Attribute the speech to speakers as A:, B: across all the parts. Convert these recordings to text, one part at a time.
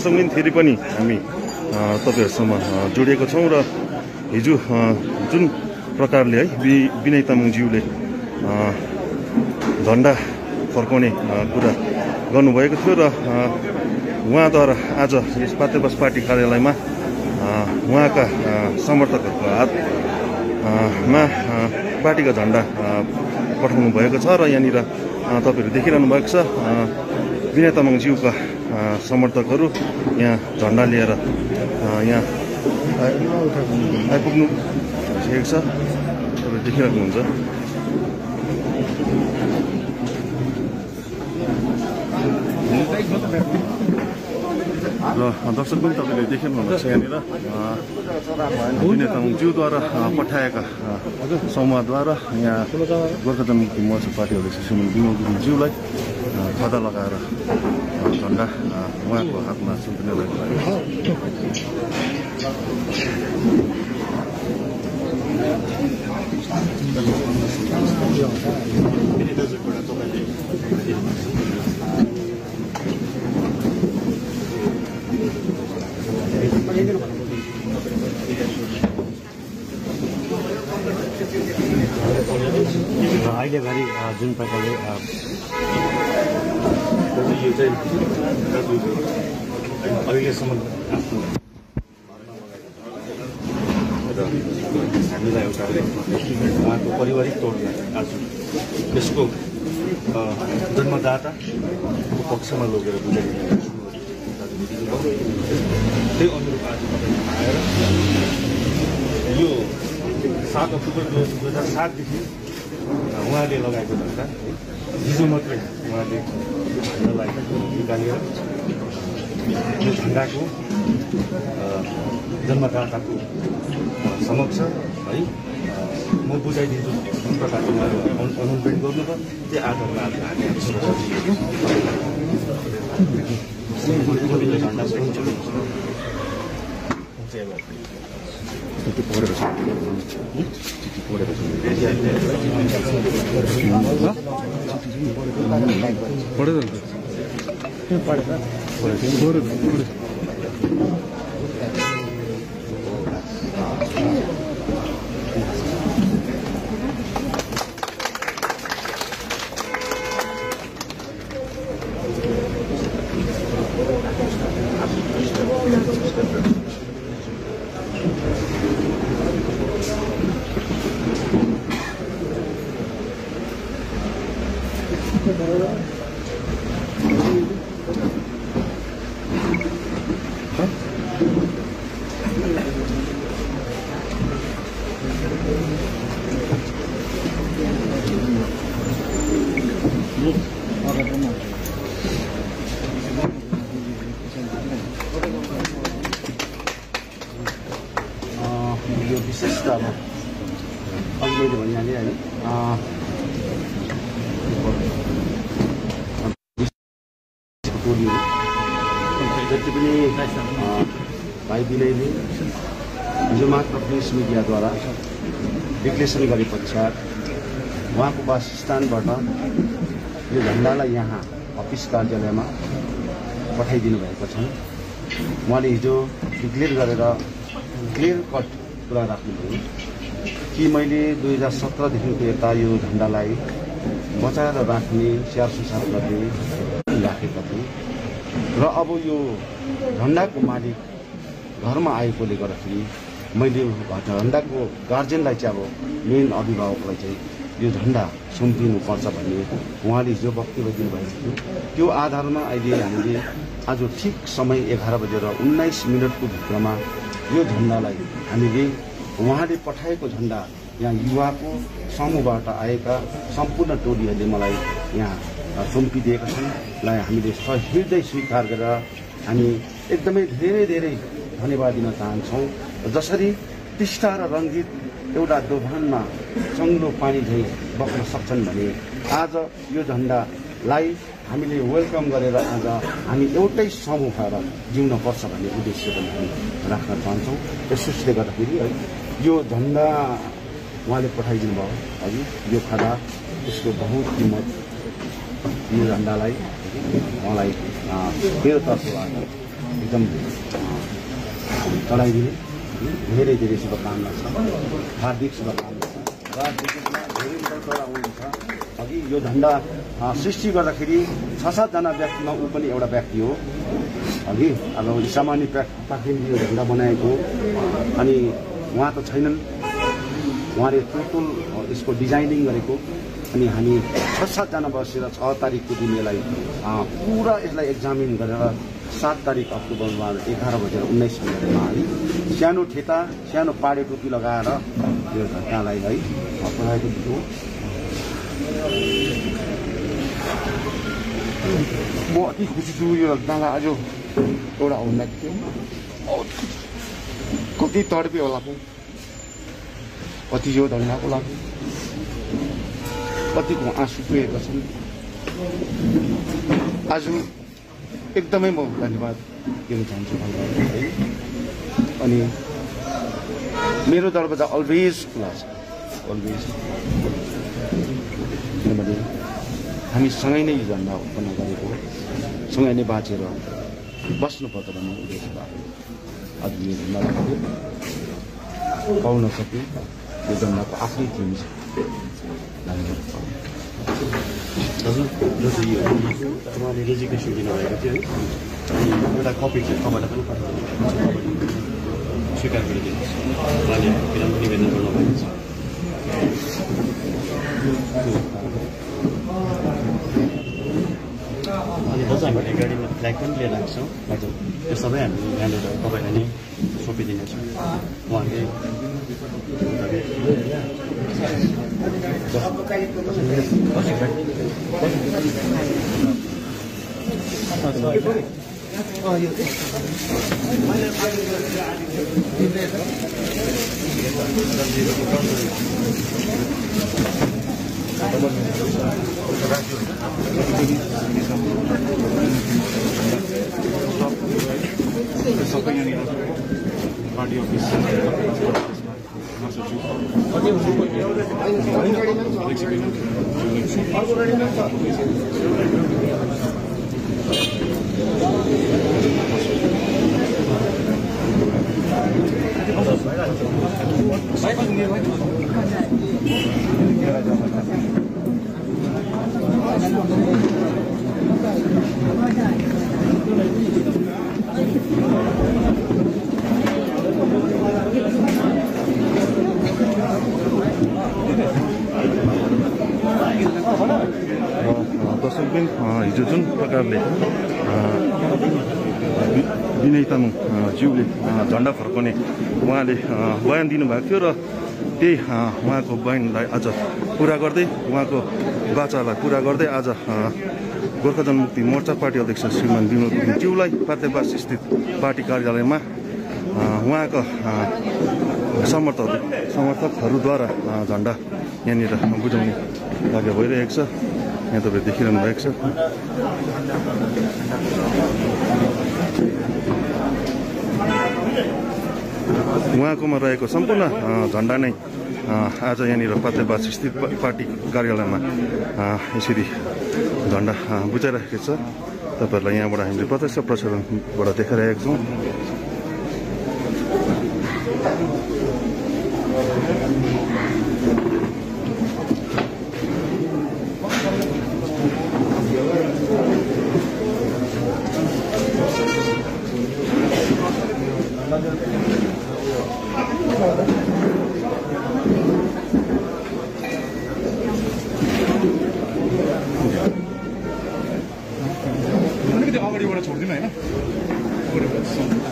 A: दर्शकबिन फेरि पनि हामी अ, जोडिएको छौँ र हिजो जुन प्रकारले है वि विनय तामाङज्यूले झन्डा फर्काउने कुरा गर्नुभएको थियो र उहाँद्वारा आज यस पातेबास पार्टी कार्यालयमा उहाँका समर्थकहरूको हात अ, मा अ, पार्टीका झन्डा पठाउनु भएको छ र यहाँनिर तपाईँहरू देखिरहनु भएको छ। विनय तामाङज्यूका समर्थकहरू यहाँ झन्डा लिएर यहाँ आइ- आइपुग्नु सकेको छ। तपाईँहरू देखिराख्नुहुन्छ। र दर्शक पनि तपाईँले देख्नुहुनेछ यहाँनिर। अ, विनय तामाङज्यूद्वारा अ, पठाएका समूहद्वारा यहाँ गोर्खा जनमुक्ति मोर्चा पार्टी अध्यक्ष श्रीमती गुरुङज्यूलाई खदा लगाएर झन्डा उहाँको हातमा सुम्पिने
B: र अहिले घरि जुन प्रकारले
C: अहिलेसम्म आफ्नो हामीलाई एउटा उहाँको पारिवारिक तौरमा आज यसको जन्मदाताको पक्षमा लगेर बुझाइदिनु त्यही अनुरूप आज आएर यो सात अक्टोबर दुई हजार सातदेखि उहाँले लगाएको झन्डा हिजो मात्रै उहाँले झन्डालाई निकालेर यो झन्डाको जन्मदाताको समक्ष है म बुझाइदिन्छु जुन प्रकारले उहाँले अनु- अनुमोदन गर्नुभयो त्यो आधारमा आज हामी यो झन्डा
A: त्यो पढेर छ चिठी पढेर छ पढेर
B: अ, यो विशेष त अब अघि मैले भनिहालेँ है अ, टोली हो जति पनि अ, भाइ विनयले हिजो मात्र प्रेस मिडियाद्वारा डिक्लेरेसन गरे पश्चात उहाँको वासस्थानबाट यो झन्डालाई यहाँ अफिस कार्यालयमा पठाइदिनु भएको छ। उहाँले हिजो डिक्लेयर गरेर क्लियर कट कुरा राख्नुभयो कि मैले दुई हजार सत्रदेखिको यता यो झन्डालाई बचाएर राख्ने स्याहार सुसार गर्ने राखेका थिएँ। र अब यो झन्डाको मालिक घरमा आएकोले गर्दाखेरि मैले झन्डाको गार्जेनलाई चाहिँ अब मेन अभिभावकलाई चाहिँ यो झन्डा सुम्पिनुपर्छ भन्ने उहाँले हिजो वक्तव्य दिनुभएको थियो त्यो आधारमा अहिले हामीले आज ठिक समय एघार बजेर उन्नाइस मिनटको भित्रमा यो झन्डालाई हामीले उहाँले पठाएको झन्डा यहाँ युवाको समूहबाट आएका सम्पूर्ण टोलीहरूले मलाई यहाँ सुम्पिदिएका छन्। लाई हामीले सहृदय स्वीकार गरेर हामी एकदमै धेरै धेरै धन्यवाद दिन चाहन्छौँ। जसरी टिस्टा र रङ्गित एउटा दोभानमा चङ्लो पानी झैँ बग्न सक्छन् भने आज यो झन्डालाई हामीले वेलकम गरेर आज हामी एउटै समूह भएर जिउन पर्छ भन्ने उद्देश्य पनि हामी राख्न चाहन्छौँ। यसोसले गर्दाखेरि है यो झन्डा उहाँले पठाइदिनु भयो अघि यो खदा यसको बहुत किम्मत। यो झन्डालाई मलाई मेरो तर्फबाट
D: एकदम चढाइदिने। धेरै धेरै शुभकामना छ। हार्दिक शुभकामना छ। र विदेशमा धेरै वर्षबाट हुनुहुन्छ अघि यो झन्डा सृष्टि गर्दाखेरि छ सातजना व्यक्तिमा ऊ पनि एउटा व्यक्ति हो। अघि अब सामान्य पाखरिनले यो झन्डा बनाएको अनि उहाँ त छैनन्। उहाँले टोटल यसको डिजाइनिङ गरेको अनि हामी छ सातजना बसेर छ तारिकको दिन यसलाई पुरा यसलाई एक्जामिन गरेर सात तारिक अक्टोबरमा एघार बजेर उन्नाइस मिनटमा है सानो ठेटा सानो पाडे टोपी लगाएर यो घटनालाई है थियो
B: म अति खुसी छु यो डाँडा आज एउटा हुँदाखेरि कति तडपे होला पो कति यो धन्दाको लागि कतिको आँसु पुगेका छन् आज एकदमै म धन्यवाद दिन चाहन्छु अनि मेरो दरवाजा अलवेज खुला छ अलवेज किनभने हामी सँगै नै यो झन्डा उत्पन्न गरेको सँगै नै बाँचेर बस्नुपर्छ भन्ने उद्देश्यबाट आज यो झन्डा पाउन सक्यो यो झन्डाको आफ्नै थिम छ धन्यवाद
C: हजुर जस्तै यो उहाँले रेजिग्नेसन दिनुभएको थियो है अनि एउटा कपी चाहिँ तपाईँलाई पनि तपाईँले स्वीकार गरिदिनुहोस् उहाँले विराम निवेदन गर्नुभएको छ अनि दाजु हामीले गाडीमा फ्ल्याग पनि लिएर आएको छौँ हजुर त्यो सबै हामी यहाँनिर तपाईँलाई नै सुम्पिदिनेछौँ उहाँले
B: सबै यहाँनिर पार्टी अफिस
A: र दर्शक बिन हिजो जुन प्रकारले विनय तामाङ ज्यूले झन्डा फर्काउने उहाँले बयान दिनुभएको थियो र त्यही उहाँको बयानलाई आज पुरा गर्दै उहाँको बाचालाई पुरा गर्दै आज गोर्खा जनमुक्ति मोर्चा पार्टी अध्यक्ष श्रीमान विमल ज्यूलाई पातेबास स्थित पार्टी कार्यालयमा उहाँका अ, समर्थकहरू समर्थकहरूद्वारा झन्डा यहाँनिर बुझाउने कार्य भइरहेको छ। यहाँ तपाईँ देखिरहनु भएको छ उहाँकोमा रहेको सम्पूर्ण झन्डा नै आज यहाँनिर पातेबास स्थित पार्टी कार्यालयमा यसरी झन्डा अ, बुझाइरहेको छ तपाईँहरूलाई यहाँबाट हामीले प्रत्यक्ष प्रसारणबाट देखाइरहेका छौँ
B: अलिकति अगाडिबाट छोडिदिनु होइन अगाडिबाट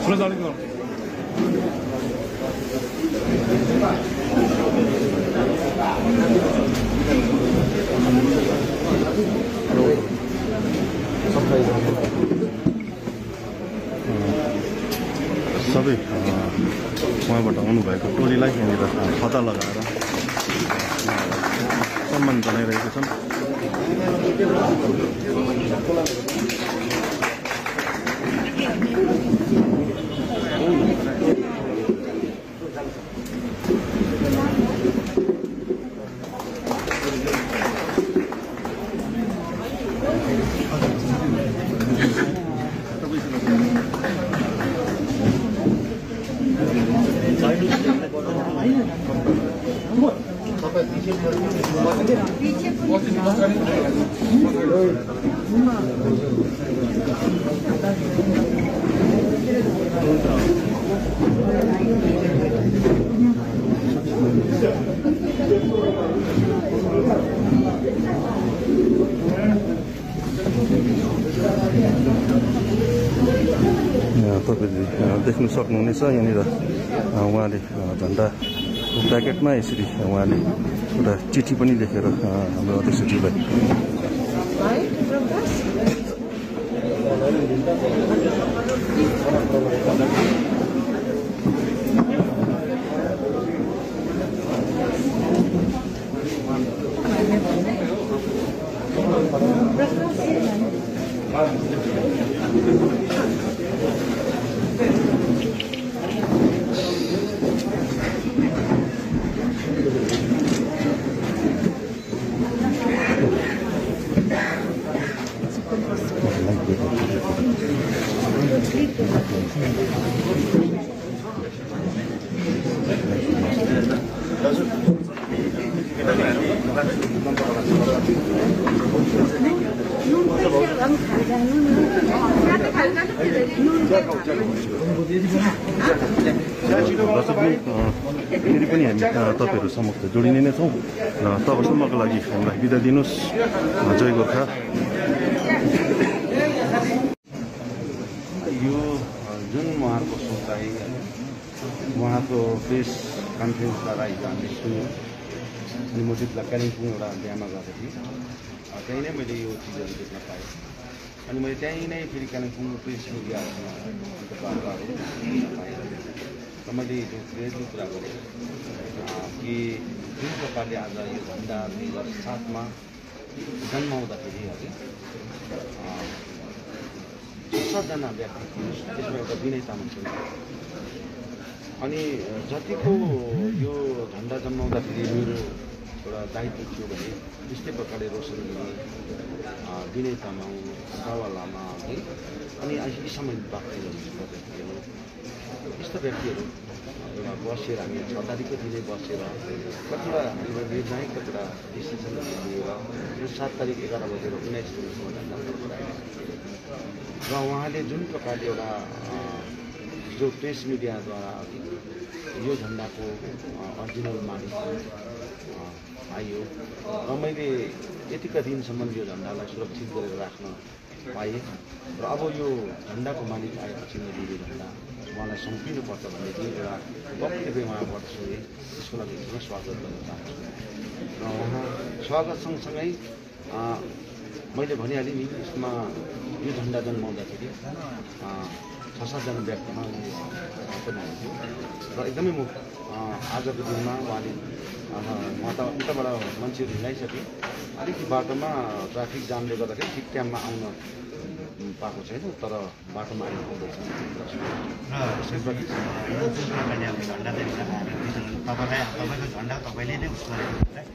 B: सुरज अलिक गर्नु
A: सबै अ, उहाँबाट आउनुभएको टोलीलाई यहाँनिर अ, खता लगाएर। सम्मान जनाइरहेका छन्। तपाईँले देख्नु सक्नुहुनेछ यहाँनिर उहाँले झन्डा प्याकेटमा यसरी उहाँले एउटा चिठी पनि लेखेर हाम्रो अध्यक्षज्यूलाई दर्शक अ, फेरि पनि हामी तपाईँहरू समक्ष जोडिने नै छौँ र तबसम्मको लागि हामीलाई बिदा दिनुहोस् जय गोर्खा
B: यो जुन उहाँको सोचाइ उहाँको प्रेस कन्फरेन्सद्वारा हिजो हामीले सुन्यौँ अनि म बेला कालिम्पोङ एउटा बिहामा गएको थिएँ। त्यहीँ नै मैले यो चिजहरू देख्न पाएँ। अनि मैले त्यहीँ नै फेरि कालिम्पोङ प्रेस देख्न पाएँ। र मैले हिजो क्लियरली कुरा गरेँ कि जुन प्रकारले आज यो झन्डा दुई हजार सातमा जन्माउँदाखेरि है सातजना व्यक्ति थिए त्यसमा एउटा विनय तामाङ। अनि जतिको यो झन्डा जन्माउँदाखेरि मेरो एउटा दायित्व थियो भने त्यस्तै प्रकारले रोशन गिरी विनय तामाङ बाबा लामा अनि यी समय बाख्री व्यक्तिहरू यस्ता व्यक्तिहरू एउटा बसेर हामी छ तारिकको दिनै बसेर कतिवटा हाम्रो निर्णायक कतिवटा डिसिसनहरू लिएर यो सात तारिक एघार बजेर उन्नाइस र उहाँले जुन प्रकारले एउटा जो प्रेस मिडियाद्वारा यो झन्डाको अरिजिनल मालिक आयो। र मैले यतिका दिनसम्म यो झन्डालाई सुरक्षित गरेर राख्न पाएँ। र अब यो झन्डाको मालिक आएपछि मैले यो झन्डा उहाँलाई सुम्पिनुपर्छ भन्ने चाहिँ एउटा वक्तव्य उहाँबाट सुने। त्यसको लागि एकदमै स्वागत गर्न चाहन्छु। र उहाँ स्वागत सँगसँगै मैले भनिहालेँ नि यसमा यो झन्डा जन्माउँदाखेरि छ सातजना व्यक्तिमा पनि हुनुहुन्थ्यो र एकदमै म आजको दिनमा उहाँले अ, म त उताबाट मान्छेहरू हिँडाइसकेँ अलिकति बाटोमा ट्राफिक जामले गर्दाखेरि ठिक टाइममा आउन पाएको छैन तर बाटोमा
C: चाहिँ लगाएर तपाईँलाई तपाईँको झन्डा तपाईँले नै उस गरेको हुन्छ र यो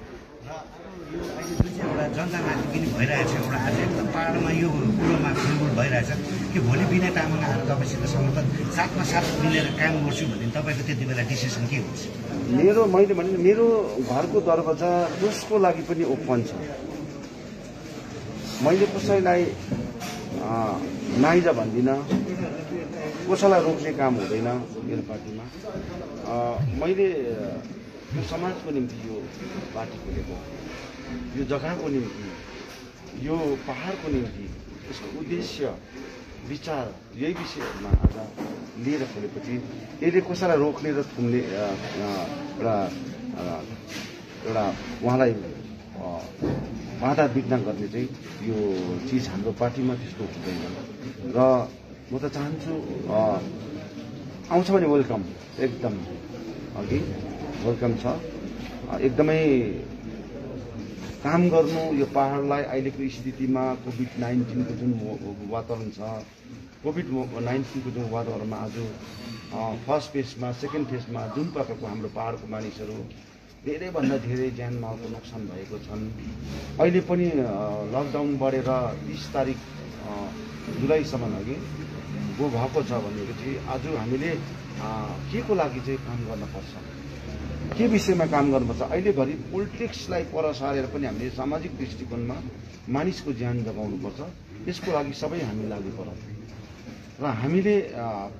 C: अहिले जुन चाहिँ एउटा जनतामाथि पनि भइरहेछ एउटा आज एकदम पाहाडमा यो कुरोमा फिलबुल भइरहेछ। कि भोलि विनय तामाङ आएर तपाईँसित समर्थन साथमा साथ मिलेर काम गर्छु भने तपाईँको त्यति बेला डिसिसन के हुन्छ?
B: मेरो मैले भने मेरो घरको दरवाजा जसको लागि पनि ओपन छ। मैले कसैलाई नाइजा भन्दिनँ कसैलाई रोक्ने काम हुँदैन मेरो पार्टीमा। मैले समाजको निम्ति यो पार्टी खोलेको। यो जग्गाको निम्ति यो पहाडको निम्ति यसको उद्देश्य विचार यही विषयहरूमा आज लिएर खोलेपछि यसले कसैलाई रोक्ने र थुम्ने एउटा एउटा उहाँलाई बाधा विघ्न गर्ने चाहिँ यो चिज हाम्रो पार्टीमा त्यस्तो हुँदैन। र म त चाहन्छु आउँछ भने वेलकम एकदम अघि वेलकम छ। एकदमै काम गर्नु यो पहाडलाई अहिलेको स्थितिमा कोभिड नाइन्टिनको जुन वातावरण छ कोभिड नाइन्टिनको जुन वातावरणमा आज फर्स्ट फेजमा सेकेन्ड फेजमा जुन प्रकारको हाम्रो पहाडको मानिसहरू धेरैभन्दा धेरै ज्यान मालको नोक्सान भएको छन्। अहिले पनि लकडाउन बढेर तिस तारिक जुलाईसम्म अघि गो भएको छ भनेपछि आज हामीले के को लागि चाहिँ काम गर्नुपर्छ के विषयमा काम गर्नुपर्छ? अहिलेघरि पोलिटिक्सलाई पर सारेर पनि हामीले सामाजिक दृष्टिकोणमा मानिसको ज्यान जोगाउनुपर्छ यसको लागि सबै हामी लागु परौँ र हामीले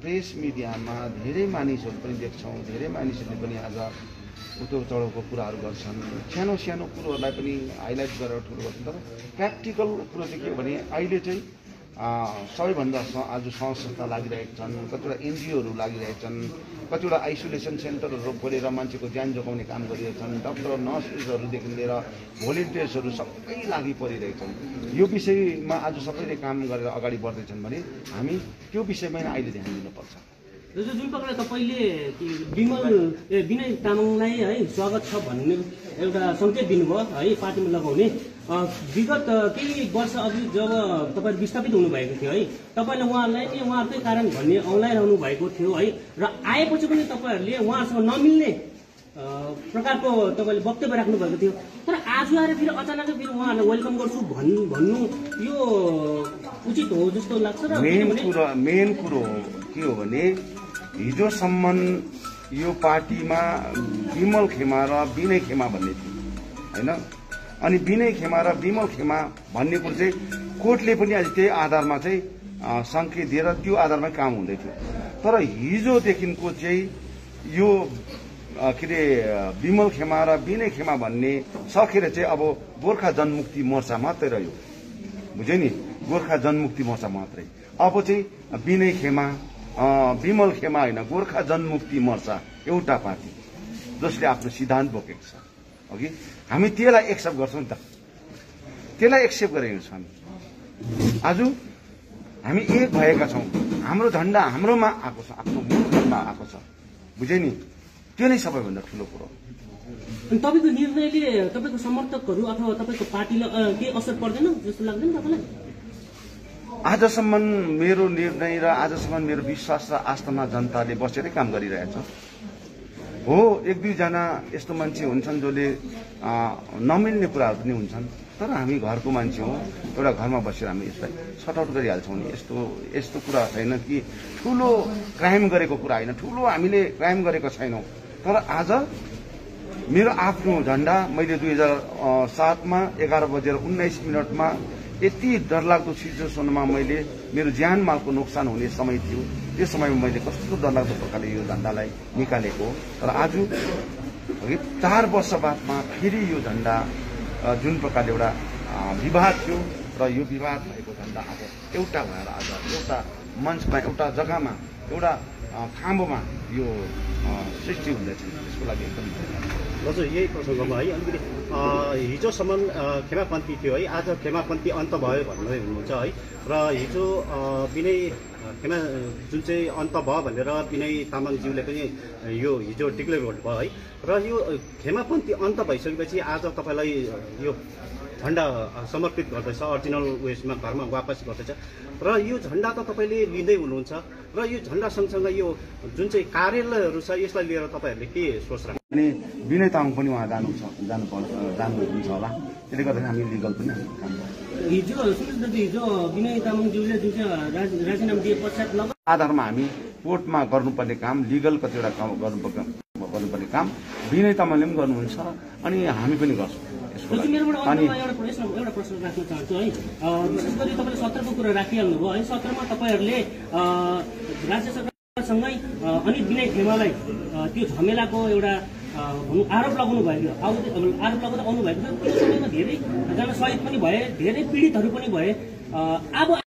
B: प्रेस मिडियामा धेरै मानिसहरू पनि देख्छौँ। धेरै मानिसहरूले पनि आज उतो चढाउको कुराहरू गर्छन्। सानो सानो कुरोहरूलाई पनि हाइलाइट गरेर ठुलो गर्छन् तर प्र्याक्टिकल कुरो चाहिँ के भने अहिले चाहिँ सबैभन्दा आज संस्था लागिरहेका छन् कतिवटा एनजिओहरू लागिरहेका छन् कतिवटा आइसोलेसन सेन्टरहरू खोलेर मान्छेको ज्यान जोगाउने काम गरिरहेका छन् डक्टर नर्सहरूदेखि लिएर भोलिन्टियर्सहरू सबै लागि परिरहेका छन्। यो विषयमा आज सबैले काम गरेर अगाडि बढ्दैछन् भने हामी त्यो विषयमा नै अहिले ध्यान दिनुपर्छ।
E: दाजु जुन प्रकारले तपाईँले विमल ए विनय तामाङलाई है स्वागत छ भन्ने एउटा सङ्केत दिनुभयो है पार्टीमा लगाउने। विगत केही वर्ष अघि जब तपाईँ विस्थापित हुनुभएको थियो है तपाईँले उहाँलाई नै उहाँहरूकै कारण भन्ने औँलाइरहनु भएको थियो है र आएपछि पनि तपाईँहरूले उहाँहरूसँग नमिल्ने प्रकारको तपाईँले वक्तव्य राख्नु भएको थियो। तर आज आएर फेरि अचानकै फेरि उहाँहरूलाई वेलकम गर्छु भन् भन्नु यो उचित हो जस्तो लाग्छ र
B: मेन कुरो मेन कुरो के हो भने हिजोसम्म यो पार्टीमा विमल खेमा र विनय खेमा भन्ने थियो होइन? अनि विनय खेमा र विमल खेमा भन्ने कुरो चाहिँ कोर्टले पनि आज त्यही आधारमा चाहिँ सङ्केत दिएर त्यो आधारमा काम हुँदै थियो। तर हिजोदेखिको चाहिँ यो के अरे विमल खेमा र विनय खेमा भन्ने सकेर चाहिँ अब गोर्खा जनमुक्ति मोर्चा मात्रै रह्यो। बुझ्यो नि गोर्खा जनमुक्ति मोर्चा मात्रै। अब चाहिँ विनय खेमा विमल खेमा होइन गोर्खा जनमुक्ति मोर्चा एउटा पार्टी जसले आफ्नो सिद्धान्त बोकेको छ। अघि हामी त्यसलाई एक्सेप्ट गर्छौँ नि त। त्यसलाई एक्सेप्ट गरेको छौँ हामी आज हामी एक भएका छौँ। हाम्रो झन्डा हाम्रोमा आएको छ आफ्नो मूल घरमा आएको छ। बुझ्यो नि? त्यो नै सबैभन्दा ठुलो कुरो
E: तपाईँको निर्णयले तपाईँको समर्थकहरू अथवा तपाईँको पार्टीलाई केही असर पर्दैन जस्तो लाग्दैन तपाईँलाई?
B: आजसम्म मेरो निर्णय र आजसम्म मेरो विश्वास र आस्थामा जनताले बसेरै काम गरिरहेछ। हो एक दुईजना यस्तो मान्छे हुन्छन् जसले नमिल्ने कुराहरू पनि हुन्छन्। तर हामी घरको मान्छे हौ एउटा घरमा बसेर हामी यसलाई सट आउट गरिहाल्छौँ नि। यस्तो यस्तो कुरा छैन कि ठुलो क्राइम गरेको कुरा होइन। ठुलो हामीले क्राइम गरेको छैनौँ। तर आज मेरो आफ्नो झन्डा मैले दुई हजार सातमा एघार बजेर उन्नाइस मिनटमा यति डरलाग्दो सिचुएसनमा मैले मेरो ज्यान मालको नोक्सान हुने समय थियो। त्यो समयमा मैले कस्तो डरलाग्दो प्रकारले यो झन्डालाई निकालेको तर आज चार वर्ष बादमा फेरि यो झन्डा जुन प्रकारले एउटा विवाद थियो र यो विवाद भएको झन्डा आज एउटा भएर आज एउटा मञ्चमा एउटा जग्गामा एउटा अ, खाँबोमा यो सृष्टि हुँदैछ त्यसको लागि एकदम
C: हजुर यही प्रसङ्गमा है अलिकति हिजोसम्म खेमापन्थी थियो है आज खेमापन्थी अन्त भयो भन्दै हुनुहुन्छ है र हिजो विनय खेमा जुन चाहिँ अन्त भयो भनेर विनय तामाङज्यूले पनि यो हिजो डिक्लेयर गर्नुभयो है। र यो खेमापन्थी अन्त भइसकेपछि आज तपाईँलाई यो झन्डा समर्पित गर्दैछ अरिजिनल उयसमा घरमा वापस गर्दैछ। र यो झन्डा त तपाईँले लिँदै हुनुहुन्छ। र यो झन्डा सँगसँगै यो जुन चाहिँ कार्यालयहरू छ यसलाई लिएर तपाईँहरूले के सोच राख्नु
B: अनि विनय तामाङ पनि उहाँ जानु जानु जानुहुन्छ होला। त्यसले गर्दाखेरि हामी लिगल पनि हामी काम गर्छौँ।
E: हिजो सुन्नुहोस् हिजो विनय तामाङज्यूले जुन चाहिँ राज- राजीनामा दिए पश्चात
B: आधारमा हामी कोर्टमा गर्नुपर्ने काम लिगल कतिवटा काम गर्नुपर्ने गर्नुपर्ने काम विनय तामाङले पनि गर्नुहुन्छ अनि हामी पनि गर्छौँ। लागि
E: मेरोबाट
B: अनि
E: अन्तमा एउटा प्रश्न एउटा प्रश्न राख्न चाहन्छु है। विशेष गरी तपाईँले सत्रको कुरा राखिहाल्नु भयो है। सत्रमा तपाईँहरूले राज्य सरकारसँगै अनि विनय खेमालाई त्यो झमेलाको एउटा भनौँ आरोप लगाउनु भएको थियो आरोप लगाउँदा आउनु भएको थियो। त्यो समयमा धेरैजना सहिद पनि भए धेरै पीडितहरू पनि भए। अब